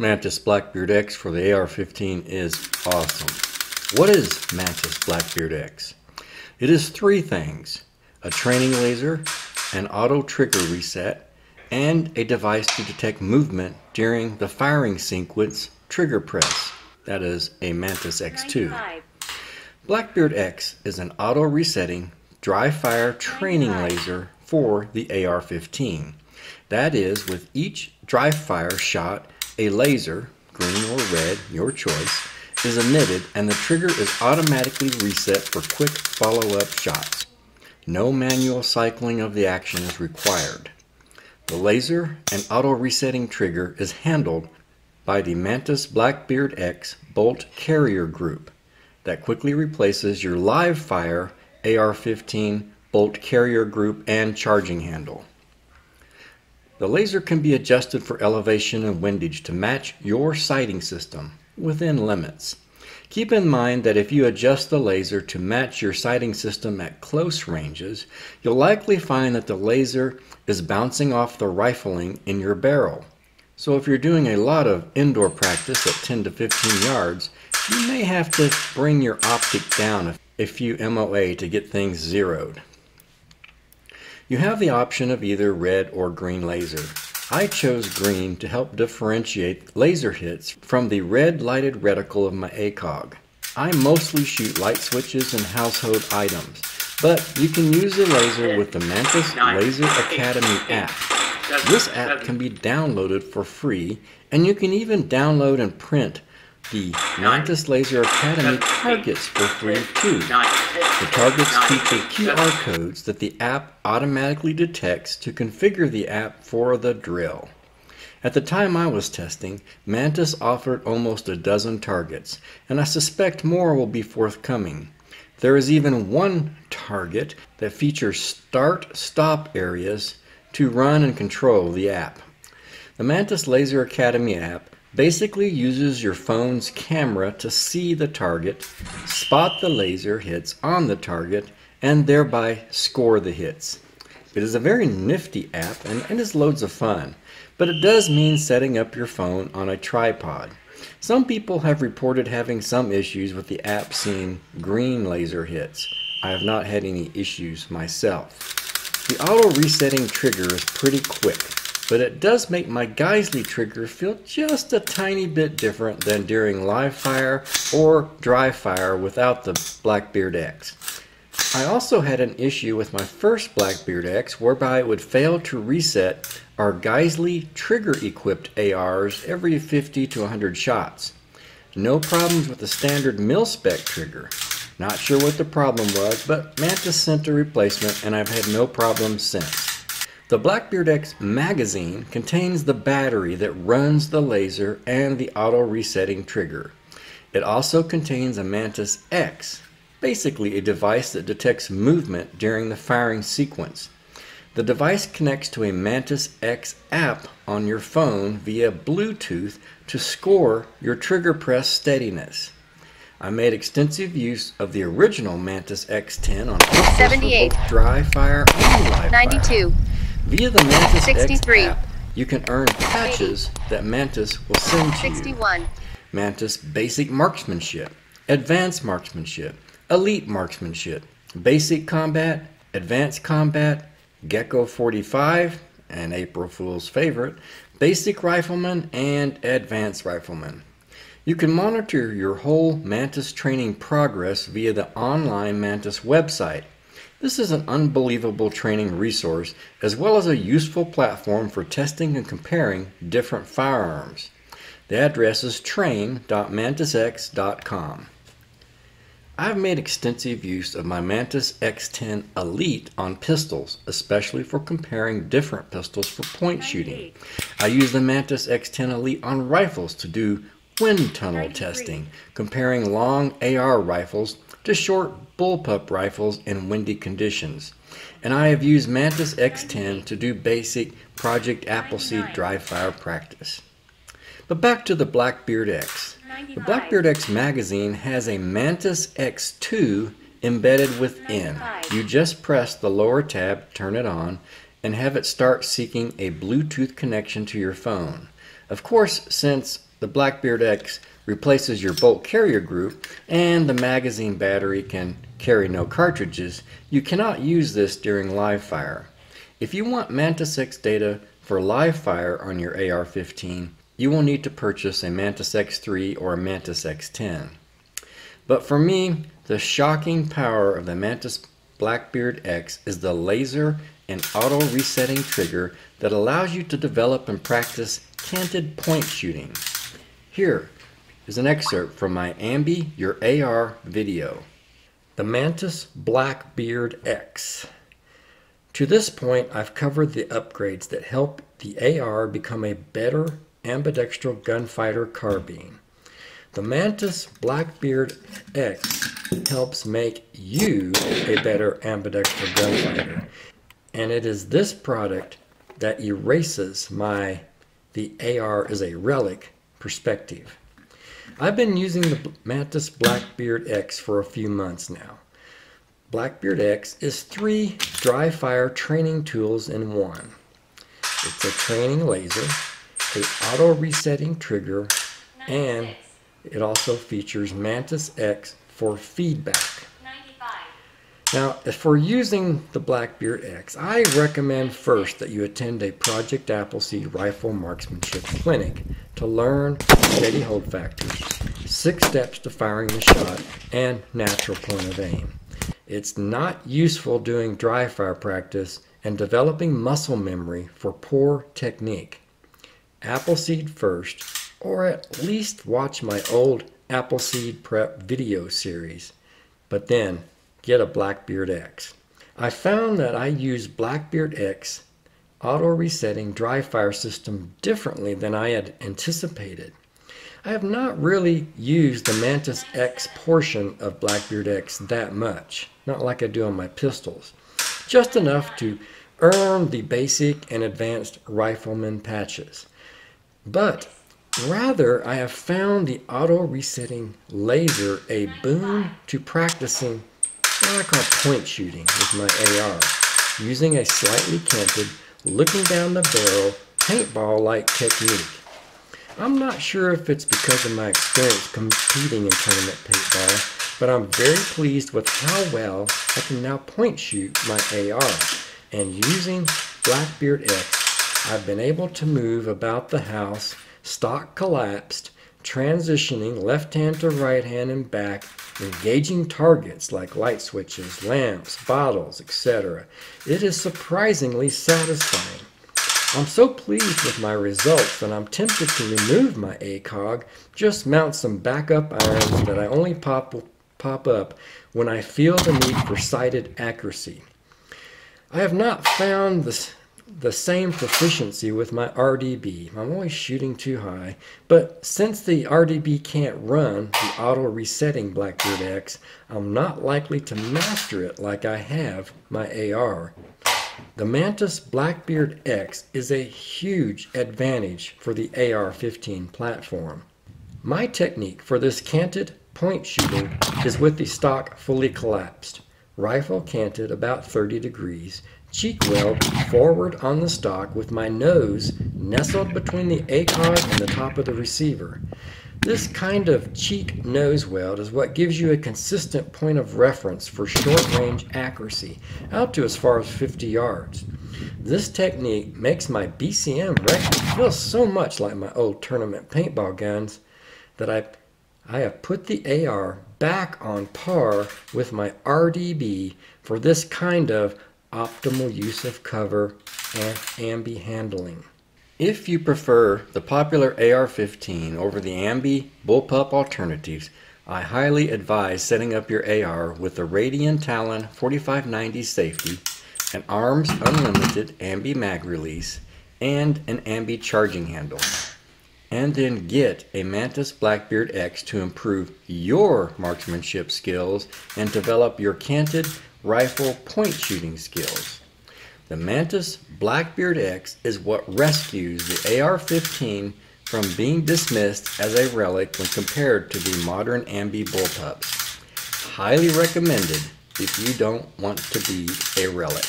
Mantis Blackbeard X for the AR-15 is awesome. What is Mantis Blackbeard X? It is three things. A training laser, an auto trigger reset, and a device to detect movement during the firing sequence trigger press. That is a Mantis X2. Blackbeard X is an auto resetting dry fire training laser for the AR-15. That is, with each dry fire shot, a laser, green or red, your choice, is emitted and the trigger is automatically reset for quick follow-up shots. No manual cycling of the action is required. The laser and auto resetting trigger is handled by the Mantis Blackbeard X bolt carrier group that quickly replaces your live fire AR-15 bolt carrier group and charging handle. The laser can be adjusted for elevation and windage to match your sighting system within limits. Keep in mind that if you adjust the laser to match your sighting system at close ranges, you'll likely find that the laser is bouncing off the rifling in your barrel. So if you're doing a lot of indoor practice at 10 to 15 yards, you may have to bring your optic down a few MOA to get things zeroed. You have the option of either red or green laser. I chose green to help differentiate laser hits from the red lighted reticle of my ACOG. I mostly shoot light switches and household items, but you can use the laser with the Mantis Laser Academy app. This app can be downloaded for free, and you can even download and print the Mantis Laser Academy targets for free too. The targets feature QR codes that the app automatically detects to configure the app for the drill. At the time I was testing, Mantis offered almost a dozen targets, and I suspect more will be forthcoming. There is even one target that features start-stop areas to run and control the app. The Mantis Laser Academy app basically uses your phone's camera to see the target, spot the laser hits on the target, and thereby score the hits. It is a very nifty app and it is loads of fun, but it does mean setting up your phone on a tripod. Some people have reported having some issues with the app seeing green laser hits. I have not had any issues myself. The auto resetting trigger is pretty quick but it does make my Geissele trigger feel just a tiny bit different than during live fire or dry fire without the Blackbeard X. I also had an issue with my first Blackbeard X whereby it would fail to reset our Geissele trigger equipped ARs every 50 to 100 shots. No problems with the standard mil-spec trigger. Not sure what the problem was, but Mantis sent a replacement and I've had no problems since. The Blackbeard X magazine contains the battery that runs the laser and the auto resetting trigger. It also contains a Mantis X, basically a device that detects movement during the firing sequence. The device connects to a Mantis X app on your phone via Bluetooth to score your trigger press steadiness. I made extensive use of the original Mantis X10 on 78 dry fire and live 92. Fire. Via the Mantis 63. X app, you can earn patches that Mantis will send to 61. you. Mantis Basic Marksmanship, Advanced Marksmanship, Elite Marksmanship, Basic Combat, Advanced Combat, Gecko 45, and April Fool's favorite, Basic Rifleman and Advanced Rifleman. You can monitor your whole Mantis training progress via the online Mantis website this is an unbelievable training resource as well as a useful platform for testing and comparing different firearms. The address is train.mantisx.com. I've made extensive use of my Mantis X10 Elite on pistols, especially for comparing different pistols for point shooting. I use the Mantis X10 Elite on rifles to do wind tunnel testing, comparing long AR rifles to short bullpup rifles in windy conditions. And I have used Mantis X10 to do basic Project Appleseed dry fire practice. But back to the Blackbeard X. The Blackbeard X magazine has a Mantis X2 embedded within. You just press the lower tab, turn it on, and have it start seeking a Bluetooth connection to your phone. Of course, since the Blackbeard X replaces your bolt carrier group and the magazine battery can carry no cartridges, you cannot use this during live fire. If you want Mantis X data for live fire on your AR-15, you will need to purchase a Mantis X3 or a Mantis X10. But for me, the shocking power of the Mantis Blackbeard X is the laser and auto resetting trigger that allows you to develop and practice canted point shooting. Here is an excerpt from my Ambi Your AR video. The Mantis Blackbeard X. To this point, I've covered the upgrades that help the AR become a better ambidextrol gunfighter carbine. The Mantis Blackbeard X helps make you a better ambidextrol gunfighter. And it is this product that erases my the AR is a relic perspective. I've been using the Mantis Blackbeard X for a few months now. Blackbeard X is three dry fire training tools in one. It's a training laser, a auto resetting trigger, and it also features Mantis X for feedback. Now, for using the Blackbeard X, I recommend first that you attend a Project Appleseed Rifle Marksmanship Clinic to learn steady hold factors, six steps to firing the shot, and natural point of aim. It's not useful doing dry fire practice and developing muscle memory for poor technique. Appleseed first, or at least watch my old Appleseed Prep video series, but then get a Blackbeard X. I found that I use Blackbeard X auto resetting dry fire system differently than I had anticipated. I have not really used the Mantis X portion of Blackbeard X that much, not like I do on my pistols, just enough to earn the basic and advanced rifleman patches. But rather, I have found the auto resetting laser a boon to practicing what I call point shooting with my AR, using a slightly canted, looking down the barrel, paintball-like technique. I'm not sure if it's because of my experience competing in tournament paintball, but I'm very pleased with how well I can now point shoot my AR. And using Blackbeard X, I've been able to move about the house, stock collapsed, transitioning left hand to right hand and back, engaging targets like light switches, lamps, bottles, etc. It is surprisingly satisfying. I'm so pleased with my results that I'm tempted to remove my ACOG, just mount some backup irons that I only pop, pop up when I feel the need for sighted accuracy. I have not found this the same proficiency with my RDB. I'm always shooting too high, but since the RDB can't run the auto resetting Blackbeard X, I'm not likely to master it like I have my AR. The Mantis Blackbeard X is a huge advantage for the AR-15 platform. My technique for this canted point shooting is with the stock fully collapsed, rifle canted about 30 degrees, cheek weld forward on the stock with my nose nestled between the ACOG and the top of the receiver. This kind of cheek nose weld is what gives you a consistent point of reference for short range accuracy, out to as far as 50 yards. This technique makes my BCM Recce feel so much like my old tournament paintball guns that I, I have put the AR back on par with my RDB for this kind of optimal use of cover and ambi handling. If you prefer the popular AR-15 over the ambi bullpup alternatives, I highly advise setting up your AR with the Radian Talon 4590 safety, an ARMS Unlimited ambi mag release, and an ambi charging handle. And then get a Mantis Blackbeard X to improve your marksmanship skills and develop your canted rifle point shooting skills. The Mantis Blackbeard X is what rescues the AR-15 from being dismissed as a relic when compared to the modern ambi bullpups. Highly recommended if you don't want to be a relic.